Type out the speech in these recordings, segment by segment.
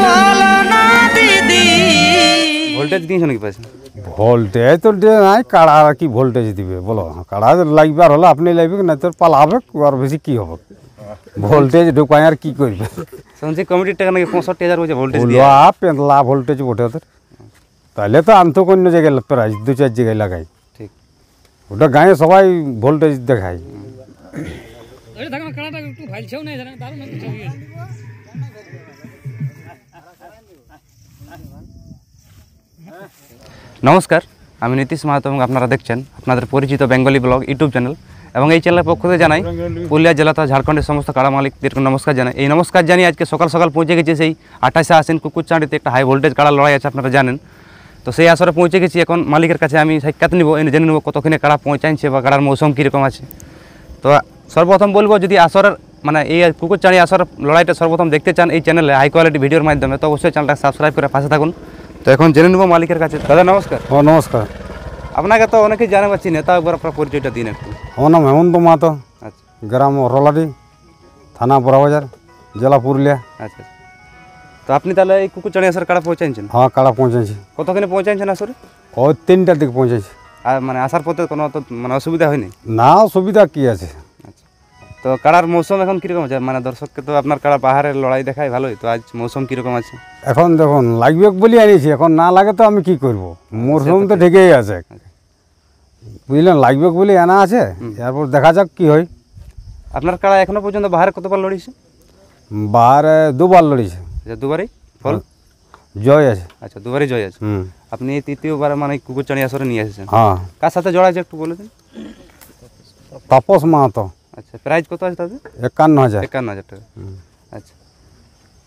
বলো না দিদি ভোল্টেজ দিয়েছ নাকি পাশে ভোল্টেজ তো দে নাই কাড়া আর কি ভোল্টেজ দিবে বলো কাড়া লাগবে আর হলে আপনি লাগবে না তোর পালাবে আর বেশি কি হবে ভোল্টেজ ঢুকায় আর কি করবে শুনছি কমিটির টাকা নাকি পঁয়ষট্টি হাজার বলছে ভোল্টেজ দিয়ে লোয়া পেঁদলা ভোল্টেজ বটে ওদের তাহলে তো আনতো অন্য জায়গায় প্রাইস দু চার জায়গায় লাগাই ঠিক ওটা গাঁয়ে সবাই ভোল্টেজ দেখায় নমস্কার, আমি নীতিশ মাহাতো এবং আপনারা দেখছেন আপনাদের পরিচিত বেঙ্গলি ব্লগ ইউটিউব চ্যানেল এবং এই চ্যানেলের পক্ষ থেকে জানাই, পুরুলিয়া জেলা তথা ঝাড়খণ্ডের সমস্ত কাড়া মালিকদেরকে নমস্কার জানাই। এই নমস্কার জানিয়ে আজকে সকাল সকাল পৌঁছে গেছে সেই আঠাশে আসেন কুকুরচাঁড়িতে একটা হাই ভোল্টেজ কাড়া লড়াই আছে, আপনারা জানেন। তো সেই আসরে পৌঁছে গেছি, এখন মালিকের কাছে আমি সাক্ষাৎ নিব, এনে জেনে নেব কতক্ষণে কাড়া পৌঁছাইছে বা কাড়ার মৌসুম কীরকম আছে। তো সর্বপ্রথম বলব, যদি আসরের মানে এই কুকুরচাঁড়ি আসর লড়াইটা সর্বপ্রথম দেখতে চান এই চ্যানেলে হাই কোয়ালিটি ভিডিওর মাধ্যমে, তো অবশ্যই চ্যানেলটা সাবস্ক্রাইব করে পাশে থাকুন। তো এখন জেনে নেব মালিকের কাছে। দাদা নমস্কার। ও নমস্কার। আপনাকে তো অনেকেই জানা পাচ্ছি নেতা একবার আপনার পরিচয়টা দিন একটু। আমার নাম হেমন্ত মাহাতো আচ্ছা। গ্রাম রলাডি থানা বড়াবাজার জেলা পুরুলিয়া। আচ্ছা তো আপনি তাহলে এই কুকুরচাঁড়ি আসর কাড়া পৌঁছাইছেন? হ্যাঁ কাড়া পৌঁছেছি কতক্ষণে পৌঁছাইছেন আসরে? ওই তিনটার দিকে পৌঁছেছি আর মানে আসার পথে কোনো তো মানে অসুবিধা হয়নি? না সুবিধা কি আছে? আচ্ছা তো কাড়ার মৌসুম এখন কীরকম আছে? মানে দর্শককে তো আপনার কাড়া পাহাড়ের লড়াই দেখায় ভালোই তো আজ মৌসুম কীরকম আছে? এখন দেখুন লাগবে বলে আনিছি এখন না লাগে তো আমি কি করব? মরশুম তো ঠিকই আছে। বুঝলেন লাগবে বলে আনা আছে এরপর দেখা যাক কি হয়। আপনার কাড়া এখনও পর্যন্ত বাহারে কতবার লড়িয়েছে? বাহারে দুবার লড়িছে আচ্ছা দুবারই? ফল? জয় আছে। আচ্ছা দুবারই জয় আছে। আপনি তৃতীয়বার মানে কুকুর কুকুরচাঁড়ি আসরে নিয়ে এসেছেন। হ্যাঁ। কার সাথে জড়া আছে একটু বলে দিন। তাপস মাহাতো। আচ্ছা প্রাইস কত আছে তাদের? একান্ন হাজার। একান্ন হাজার টাকা। আচ্ছা।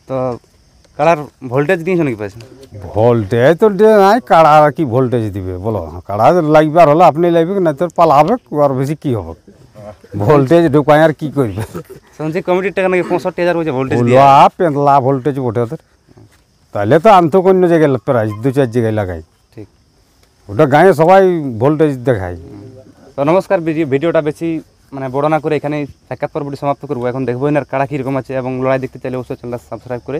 তো কাড়ার ভোল্টেজ দিয়েছ নাকি পাশে ভোল্টেজ তো দে নাই কাড়া আর কি ভোল্টেজ দিবে বলো। কাড়া লাগবে আর হলে আপনি লাগবে না তোর পালাবে আর বেশি কি হবে? ভোল্টেজ ঢুকায় আর কি করবে? শুনছি কমিটির টাকা নাকি পঁয়ষট্টি হাজার বলছে ভোল্টেজ দিয়ে? লোয়া পেঁদলা ভোল্টেজ বটে ওদের। তাহলে তো আনতো অন্য জায়গায় প্রাইস দু চার জায়গায় লাগাই। ঠিক। ওটা গাঁয়ে সবাই ভোল্টেজ দেখায়। তো নমস্কার ভিডিও- ভিডিওটা বেশি মানে বড় না করে এখানে সাক্ষাৎ পর্বটি সমাপ্ত করব। এখন দেখব এনার কাড়া কীরকম আছে এবং লড়াই দেখতে চাইলে অবশ্যই চ্যানেলটা সাবস্ক্রাইব করে